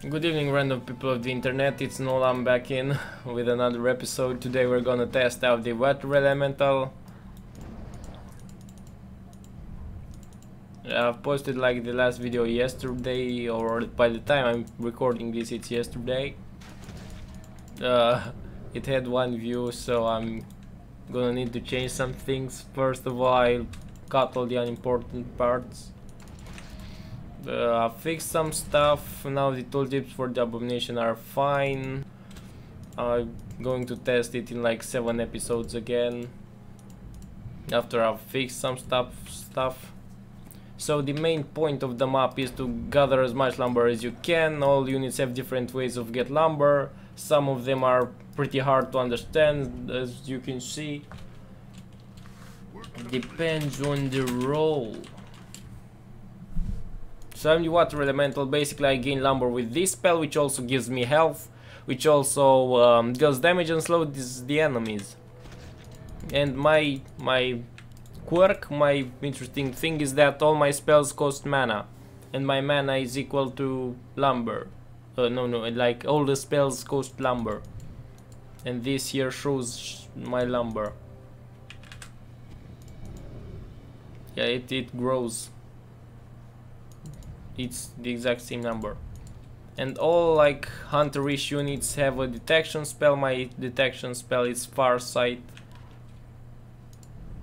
Good evening random people of the internet, it's Nolan back in with another episode. Today we're gonna test out the water elemental. I've posted like the last video yesterday or by the time I'm recording this it's yesterday. Uh, it had one view so I'm gonna need to change some things. First of all I'll cut all the unimportant parts uh, fixed some stuff, now the tooltips for the abomination are fine. I'm going to test it in like 7 episodes again. After I've fixed some stuff, stuff. So the main point of the map is to gather as much lumber as you can. All units have different ways of get lumber. Some of them are pretty hard to understand as you can see. Depends on the role. So I'm the water elemental, basically I gain lumber with this spell, which also gives me health, which also um, deals damage and slows the enemies. And my, my quirk, my interesting thing is that all my spells cost mana, and my mana is equal to lumber. Uh, no, no, like all the spells cost lumber. And this here shows my lumber. Yeah, it, it grows it's the exact same number. And all like hunterish units have a detection spell. My detection spell is farsight.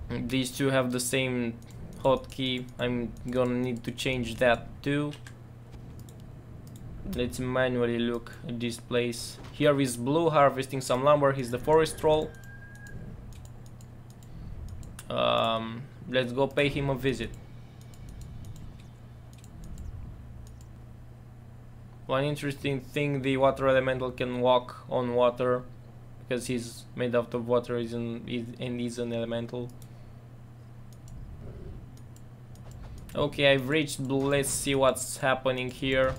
These two have the same hotkey. I'm gonna need to change that too. Let's manually look at this place. Here is blue harvesting some lumber. He's the forest troll. Um, let's go pay him a visit One interesting thing, the water elemental can walk on water because he's made out of water and he's an elemental. Okay, I've reached let's see what's happening here.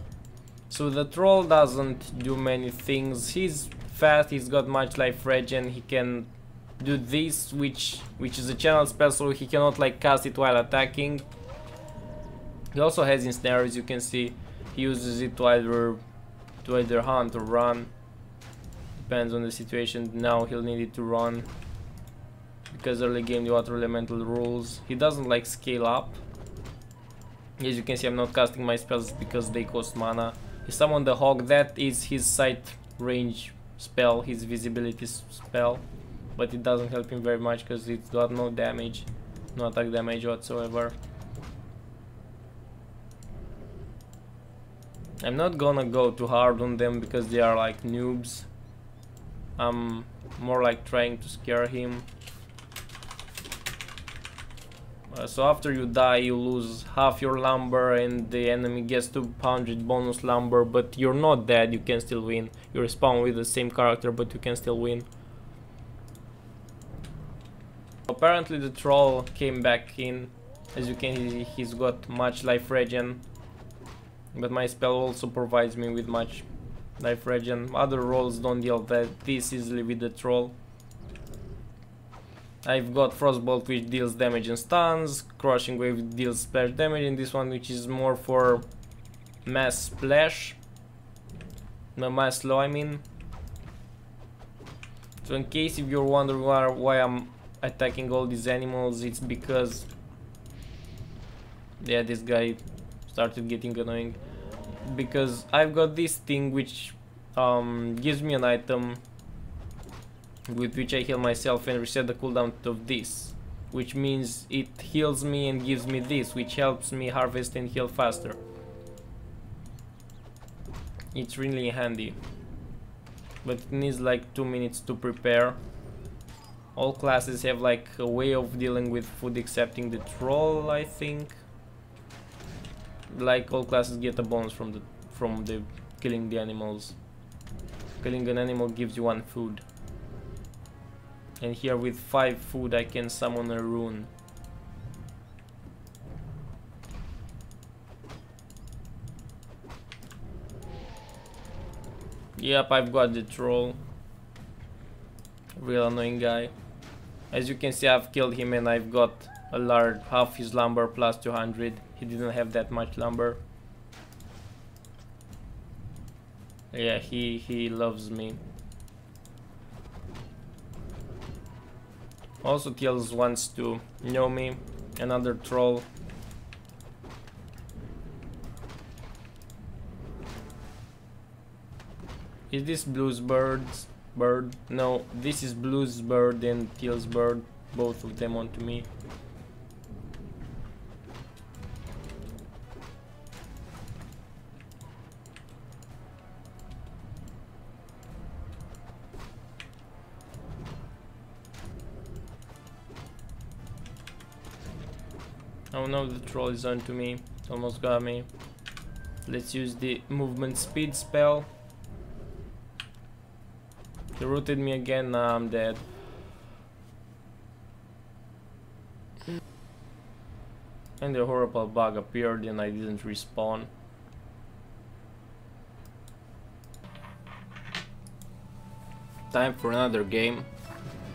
So the troll doesn't do many things, he's fast, he's got much life regen, he can do this, which which is a channel spell, so he cannot like cast it while attacking. He also has ensnare, as you can see. He uses it to either to either hunt or run. Depends on the situation. Now he'll need it to run. Because early game the water elemental rules. He doesn't like scale up. As you can see I'm not casting my spells because they cost mana. He summoned the hog, that is his sight range spell, his visibility spell. But it doesn't help him very much because it's got no damage, no attack damage whatsoever. I'm not gonna go too hard on them because they are like noobs. I'm more like trying to scare him. Uh, so after you die you lose half your lumber and the enemy gets 200 bonus lumber but you're not dead, you can still win. You respawn with the same character but you can still win. Apparently the troll came back in. As you can see he's got much life regen but my spell also provides me with much life regen. Other roles don't deal that this easily with the troll. I've got Frostbolt which deals damage and stuns, Crushing Wave deals splash damage, and this one which is more for mass splash. No, mass slow I mean. So in case if you're wondering why, why I'm attacking all these animals, it's because... Yeah, this guy started getting annoying because I've got this thing which um, gives me an item with which I heal myself and reset the cooldown of this which means it heals me and gives me this which helps me harvest and heal faster. It's really handy but it needs like two minutes to prepare. All classes have like a way of dealing with food excepting the troll I think like all classes get a bonus from the from the killing the animals. Killing an animal gives you one food. And here with five food I can summon a rune. Yep, I've got the troll. Real annoying guy. As you can see, I've killed him and I've got a large half his lumber plus 200 he didn't have that much lumber Yeah, he, he loves me. Also Tails wants to know me. Another troll. Is this Blue's Bird's bird? No, this is Blue's bird and Tails bird. Both of them onto me. Oh no, the troll is onto me. Almost got me. Let's use the movement speed spell. He rooted me again, now I'm dead. And the horrible bug appeared and I didn't respawn. Time for another game.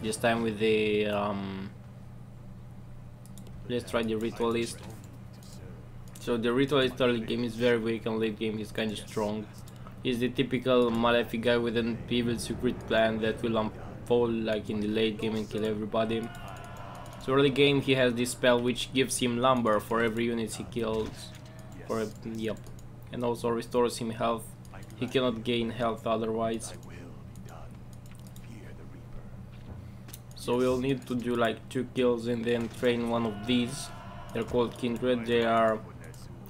This time with the um, let's try the ritualist. So the ritualist early game is very weak and late game is kinda strong. He's the typical malefic guy with an evil secret plan that will unfold like in the late game and kill everybody. So early game he has this spell which gives him lumber for every unit he kills. For yep. And also restores him health. He cannot gain health otherwise. So we'll need to do like two kills and then train one of these. They're called Kindred, they are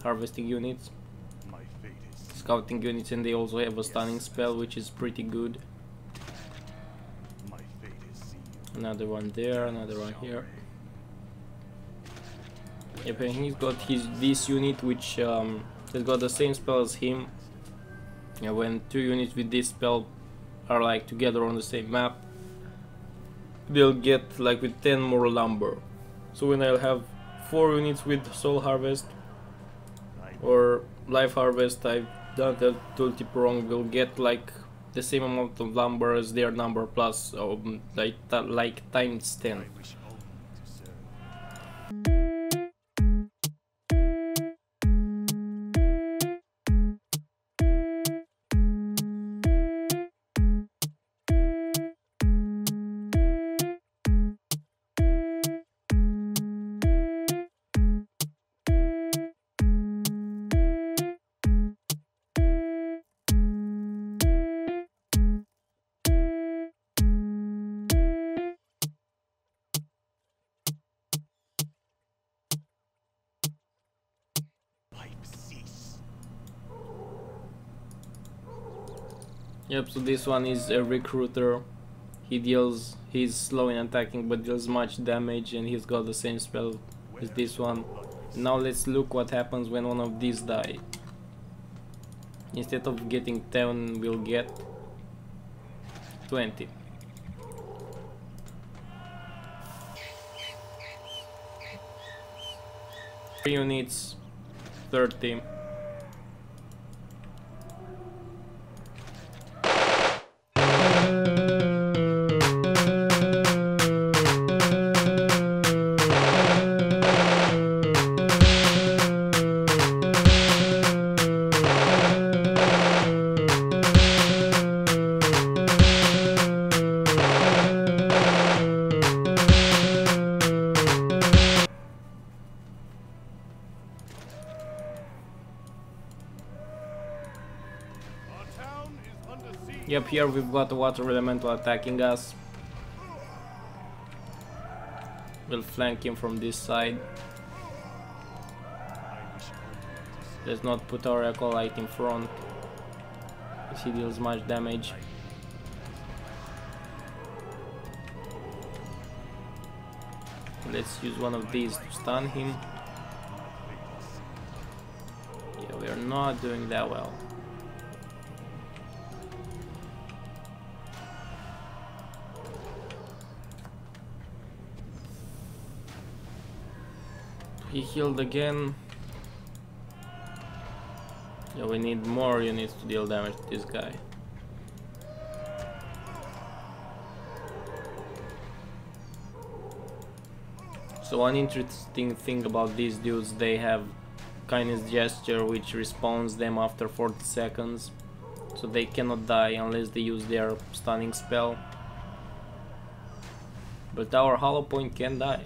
harvesting units scouting units and they also have a stunning spell which is pretty good. Another one there, another one here. Yep, and he's got his this unit which um, has got the same spell as him. Yeah, when two units with this spell are like together on the same map, they'll get like with 10 more lumber. So when I'll have 4 units with soul harvest or life harvest, I've done that tooltip wrong will get like the same amount of lumber as their number plus um, like, like times 10. Yep, so this one is a recruiter. He deals, he's slow in attacking but deals much damage and he's got the same spell as this one. Now let's look what happens when one of these die. Instead of getting 10, we'll get 20. Three units, 30. Yep, here we've got the water elemental attacking us. We'll flank him from this side. Let's not put our acolyte in front. He deals much damage. Let's use one of these to stun him. Yeah, we are not doing that well. He healed again. Yeah, we need more units to deal damage to this guy. So one interesting thing about these dudes, they have kindness gesture which respawns them after 40 seconds. So they cannot die unless they use their stunning spell. But our hollow point can die.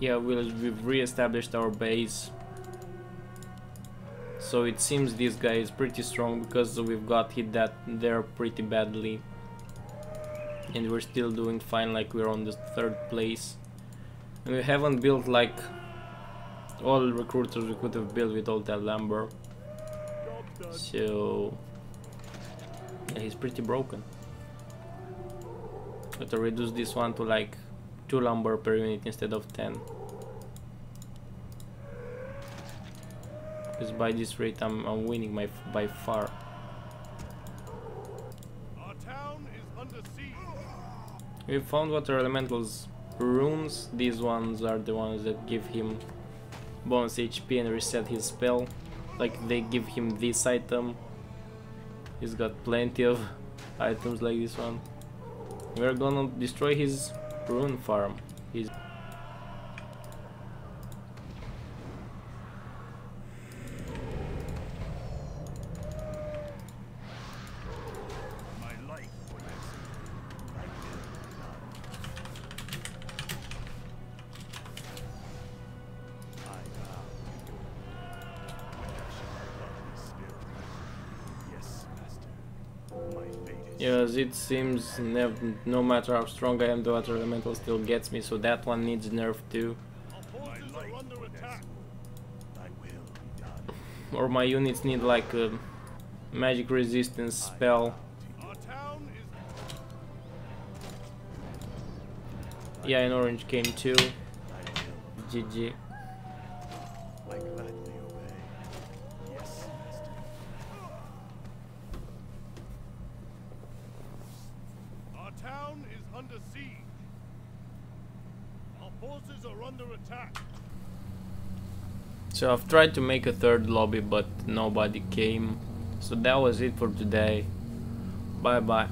Yeah, we'll, we've re-established our base. So it seems this guy is pretty strong because we've got hit that there pretty badly. And we're still doing fine like we're on the third place. And we haven't built like all recruiters we could have built with all that lumber. So yeah, he's pretty broken. Got to reduce this one to like 2 lumber per unit instead of 10. Because by this rate I'm, I'm winning my by far. We found water elementals runes. These ones are the ones that give him bonus HP and reset his spell. Like they give him this item. He's got plenty of items like this one. We're gonna destroy his rune farm. Yes, it seems no matter how strong I am, the water elemental still gets me, so that one needs nerf too. or my units need like a magic resistance spell. Yeah, an orange came too. GG. So I've tried to make a third lobby but nobody came. So that was it for today. Bye bye.